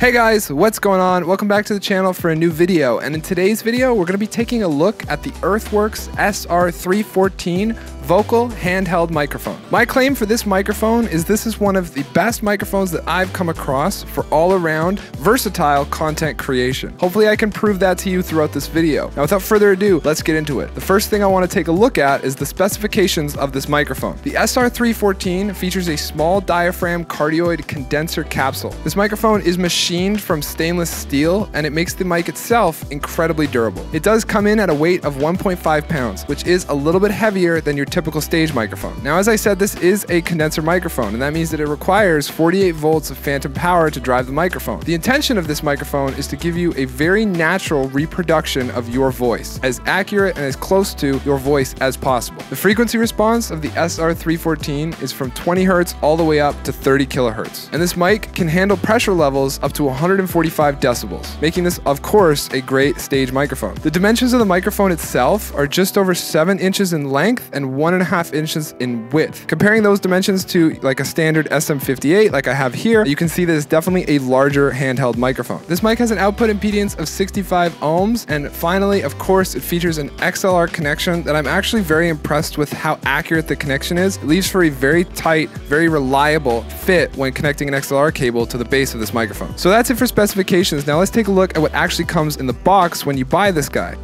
Hey guys, what's going on? Welcome back to the channel for a new video. And in today's video, we're gonna be taking a look at the Earthworks SR314 vocal handheld microphone. My claim for this microphone is this is one of the best microphones that I've come across for all around versatile content creation. Hopefully I can prove that to you throughout this video. Now without further ado, let's get into it. The first thing I wanna take a look at is the specifications of this microphone. The SR314 features a small diaphragm cardioid condenser capsule. This microphone is machined from stainless steel and it makes the mic itself incredibly durable. It does come in at a weight of 1.5 pounds, which is a little bit heavier than your typical stage microphone. Now, as I said, this is a condenser microphone, and that means that it requires 48 volts of phantom power to drive the microphone. The intention of this microphone is to give you a very natural reproduction of your voice, as accurate and as close to your voice as possible. The frequency response of the SR314 is from 20 hertz all the way up to 30 kilohertz, and this mic can handle pressure levels up to 145 decibels, making this, of course, a great stage microphone. The dimensions of the microphone itself are just over 7 inches in length and one and a half inches in width. Comparing those dimensions to like a standard SM58 like I have here, you can see that it's definitely a larger handheld microphone. This mic has an output impedance of 65 ohms and finally of course it features an XLR connection that I'm actually very impressed with how accurate the connection is. It leaves for a very tight, very reliable fit when connecting an XLR cable to the base of this microphone. So that's it for specifications. Now let's take a look at what actually comes in the box when you buy this guy.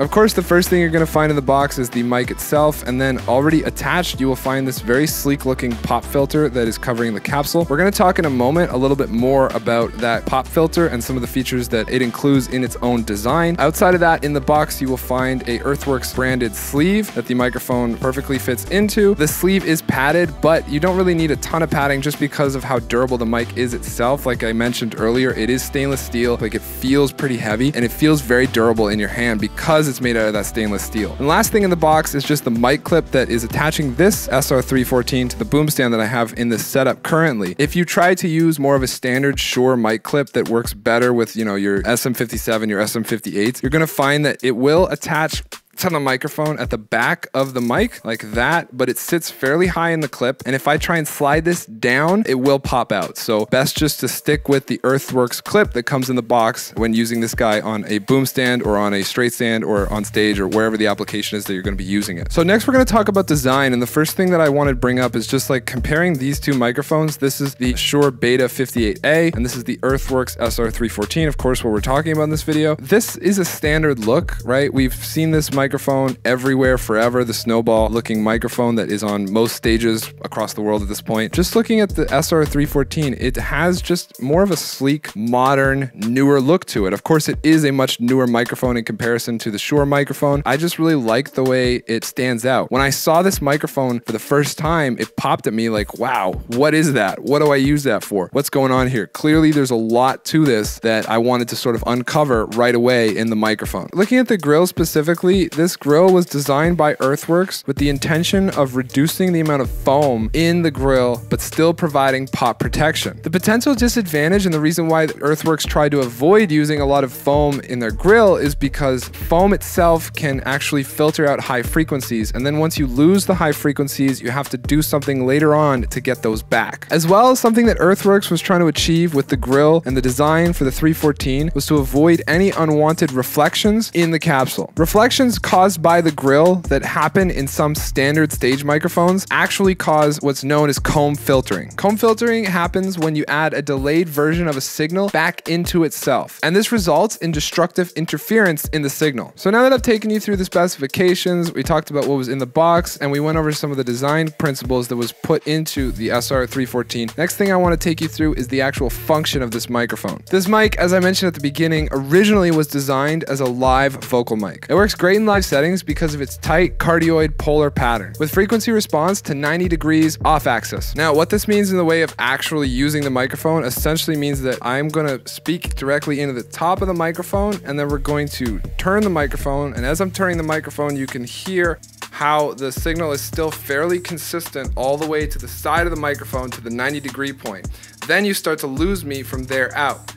Of course, the first thing you're going to find in the box is the mic itself, and then already attached, you will find this very sleek looking pop filter that is covering the capsule. We're going to talk in a moment a little bit more about that pop filter and some of the features that it includes in its own design. Outside of that, in the box, you will find a Earthworks branded sleeve that the microphone perfectly fits into. The sleeve is padded, but you don't really need a ton of padding just because of how durable the mic is itself. Like I mentioned earlier, it is stainless steel, like it feels pretty heavy and it feels very durable in your hand because it's made out of that stainless steel. And last thing in the box is just the mic clip that is attaching this SR314 to the boom stand that I have in this setup currently. If you try to use more of a standard Shure mic clip that works better with, you know, your SM57, your SM58, you're going to find that it will attach on the microphone at the back of the mic like that, but it sits fairly high in the clip. And if I try and slide this down, it will pop out. So best just to stick with the Earthworks clip that comes in the box when using this guy on a boom stand or on a straight stand or on stage or wherever the application is that you're going to be using it. So next we're going to talk about design. And the first thing that I want to bring up is just like comparing these two microphones. This is the Shure Beta 58A and this is the Earthworks SR314. Of course, what we're talking about in this video. This is a standard look, right? We've seen this mic microphone everywhere forever, the snowball looking microphone that is on most stages across the world at this point. Just looking at the SR314, it has just more of a sleek, modern, newer look to it. Of course, it is a much newer microphone in comparison to the Shure microphone. I just really like the way it stands out. When I saw this microphone for the first time, it popped at me like, wow, what is that? What do I use that for? What's going on here? Clearly, there's a lot to this that I wanted to sort of uncover right away in the microphone. Looking at the grill specifically, this grill was designed by Earthworks with the intention of reducing the amount of foam in the grill, but still providing pop protection. The potential disadvantage and the reason why Earthworks tried to avoid using a lot of foam in their grill is because foam itself can actually filter out high frequencies. And then once you lose the high frequencies, you have to do something later on to get those back. As well as something that Earthworks was trying to achieve with the grill and the design for the 314 was to avoid any unwanted reflections in the capsule. Reflections caused by the grill that happen in some standard stage microphones actually cause what's known as comb filtering. Comb filtering happens when you add a delayed version of a signal back into itself, and this results in destructive interference in the signal. So now that I've taken you through the specifications, we talked about what was in the box, and we went over some of the design principles that was put into the SR314. Next thing I want to take you through is the actual function of this microphone. This mic, as I mentioned at the beginning, originally was designed as a live vocal mic. It works great in live settings because of its tight cardioid polar pattern, with frequency response to 90 degrees off axis. Now, what this means in the way of actually using the microphone essentially means that I'm gonna speak directly into the top of the microphone, and then we're going to turn the microphone, and as I'm turning the microphone, you can hear how the signal is still fairly consistent all the way to the side of the microphone to the 90 degree point. Then you start to lose me from there out.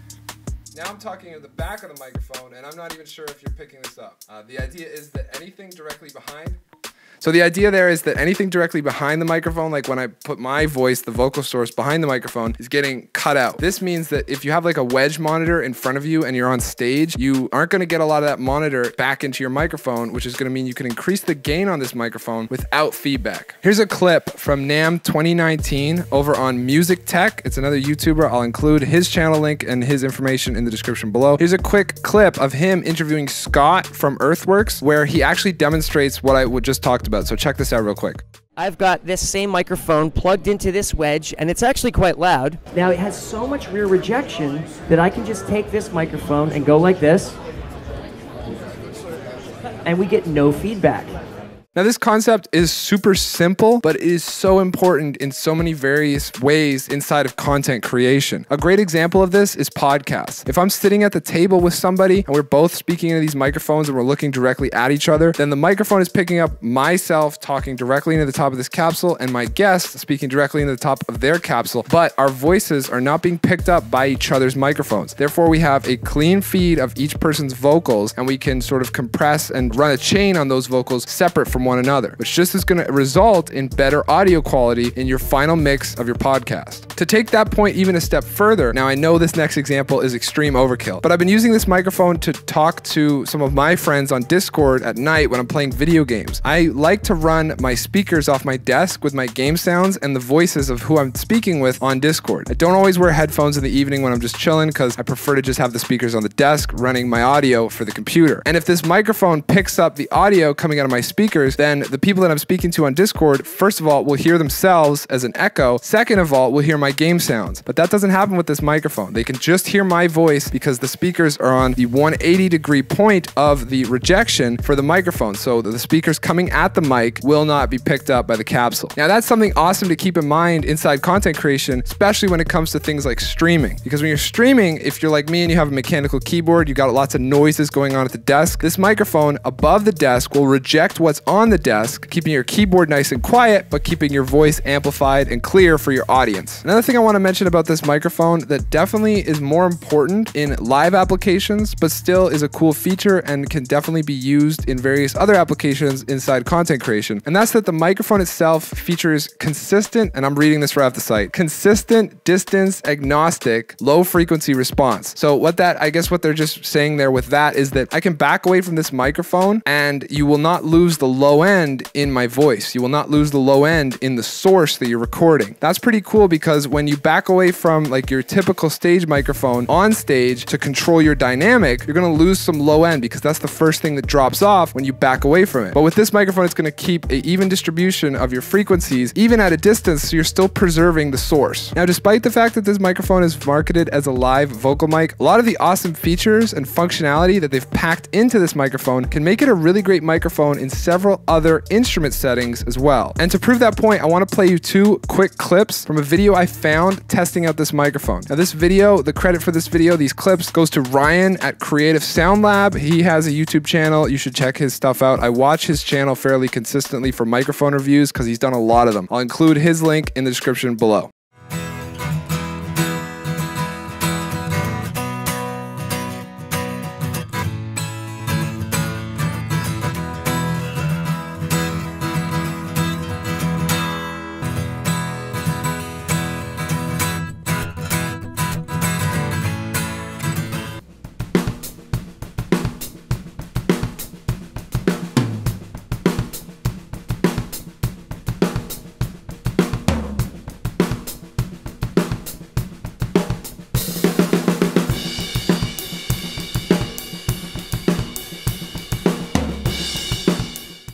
Now I'm talking at the back of the microphone, and I'm not even sure if you're picking this up. Uh, the idea is that anything directly behind So the idea there is that anything directly behind the microphone, like when I put my voice, the vocal source behind the microphone, is getting cut out. This means that if you have like a wedge monitor in front of you and you're on stage, you aren't going to get a lot of that monitor back into your microphone, which is going to mean you can increase the gain on this microphone without feedback. Here's a clip from NAMM 2019 over on Music Tech. It's another YouTuber. I'll include his channel link and his information in the description below. Here's a quick clip of him interviewing Scott from Earthworks, where he actually demonstrates what I would just talked about. So check this out real quick. I've got this same microphone plugged into this wedge, and it's actually quite loud. Now it has so much rear rejection that I can just take this microphone and go like this, and we get no feedback. Now, this concept is super simple, but it is so important in so many various ways inside of content creation. A great example of this is podcasts. If I'm sitting at the table with somebody and we're both speaking into these microphones and we're looking directly at each other, then the microphone is picking up myself talking directly into the top of this capsule and my guest speaking directly into the top of their capsule, but our voices are not being picked up by each other's microphones. Therefore, we have a clean feed of each person's vocals and we can sort of compress and run a chain on those vocals separate from one another, which just is going to result in better audio quality in your final mix of your podcast. To take that point even a step further, now I know this next example is extreme overkill, but I've been using this microphone to talk to some of my friends on Discord at night when I'm playing video games. I like to run my speakers off my desk with my game sounds and the voices of who I'm speaking with on Discord. I don't always wear headphones in the evening when I'm just chilling because I prefer to just have the speakers on the desk running my audio for the computer. And if this microphone picks up the audio coming out of my speakers, then the people that I'm speaking to on Discord, first of all, will hear themselves as an echo. Second of all, will hear my game sounds. But that doesn't happen with this microphone. They can just hear my voice because the speakers are on the 180 degree point of the rejection for the microphone. So the speakers coming at the mic will not be picked up by the capsule. Now, that's something awesome to keep in mind inside content creation, especially when it comes to things like streaming. Because when you're streaming, if you're like me and you have a mechanical keyboard, you got lots of noises going on at the desk, this microphone above the desk will reject what's on the desk, keeping your keyboard nice and quiet, but keeping your voice amplified and clear for your audience. Another thing I want to mention about this microphone that definitely is more important in live applications, but still is a cool feature and can definitely be used in various other applications inside content creation. And that's that the microphone itself features consistent, and I'm reading this right off the site, consistent distance agnostic low frequency response. So what that, I guess what they're just saying there with that is that I can back away from this microphone and you will not lose the low end in my voice. You will not lose the low end in the source that you're recording. That's pretty cool because when you back away from like your typical stage microphone on stage to control your dynamic, you're gonna lose some low end because that's the first thing that drops off when you back away from it. But with this microphone, it's gonna keep an even distribution of your frequencies, even at a distance, so you're still preserving the source. Now, despite the fact that this microphone is marketed as a live vocal mic, a lot of the awesome features and functionality that they've packed into this microphone can make it a really great microphone in several other instrument settings as well. And to prove that point, I wanna play you two quick clips from a video I found testing out this microphone. Now, this video, the credit for this video, these clips goes to Ryan at Creative Sound Lab. He has a YouTube channel. You should check his stuff out. I watch his channel fairly consistently for microphone reviews because he's done a lot of them. I'll include his link in the description below.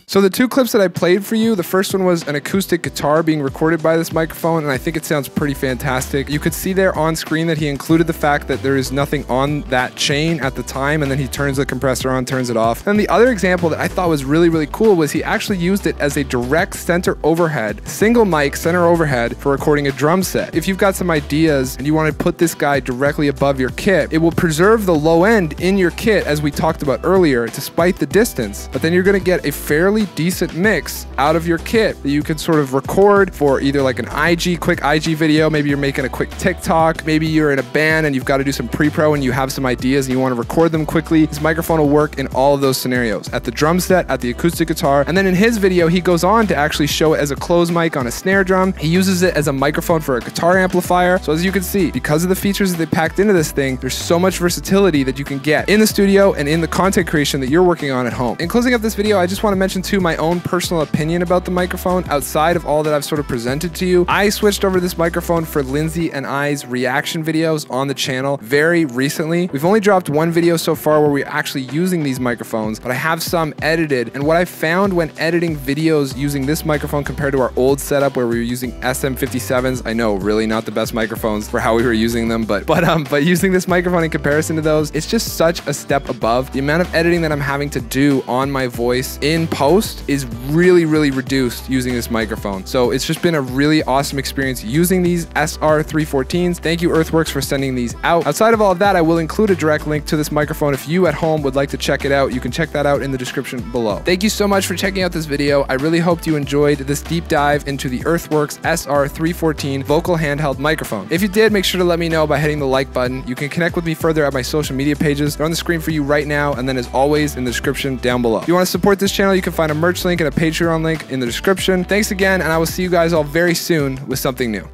So the two clips that I played for you, the first one was an acoustic guitar being recorded by this microphone, and I think it sounds pretty fantastic. You could see there on screen that he included the fact that there is nothing on that chain at the time, and then he turns the compressor on, turns it off. And the other example that I thought was really, really cool was he actually used it as a direct center overhead, single mic center overhead for recording a drum set. If you've got some ideas and you want to put this guy directly above your kit, it will preserve the low end in your kit as we talked about earlier, despite the distance, but then you're going to get a fairly fairly decent mix out of your kit that you can sort of record for either like an IG, quick IG video. Maybe you're making a quick TikTok. Maybe you're in a band and you've got to do some pre-pro and you have some ideas and you want to record them quickly. This microphone will work in all of those scenarios at the drum set, at the acoustic guitar. And then in his video, he goes on to actually show it as a closed mic on a snare drum. He uses it as a microphone for a guitar amplifier. So as you can see, because of the features that they packed into this thing, there's so much versatility that you can get in the studio and in the content creation that you're working on at home. In closing up this video, I just want to mention too my own personal opinion about the microphone outside of all that I've sort of presented to you. I switched over this microphone for Lindsey and I's reaction videos on the channel very recently. We've only dropped one video so far where we're actually using these microphones, but I have some edited. And what I found when editing videos using this microphone compared to our old setup where we were using SM57s, I know really not the best microphones for how we were using them, but but um but using this microphone in comparison to those, it's just such a step above. The amount of editing that I'm having to do on my voice in post is really really reduced using this microphone. So it's just been a really awesome experience using these SR314s. Thank you Earthworks for sending these out. Outside of all of that, I will include a direct link to this microphone if you at home would like to check it out. You can check that out in the description below. Thank you so much for checking out this video. I really hoped you enjoyed this deep dive into the Earthworks SR314 vocal handheld microphone. If you did, make sure to let me know by hitting the like button. You can connect with me further at my social media pages. They're on the screen for you right now, and then as always in the description down below. If you want to support this channel, you can find a merch link and a Patreon link in the description. Thanks again, and I will see you guys all very soon with something new.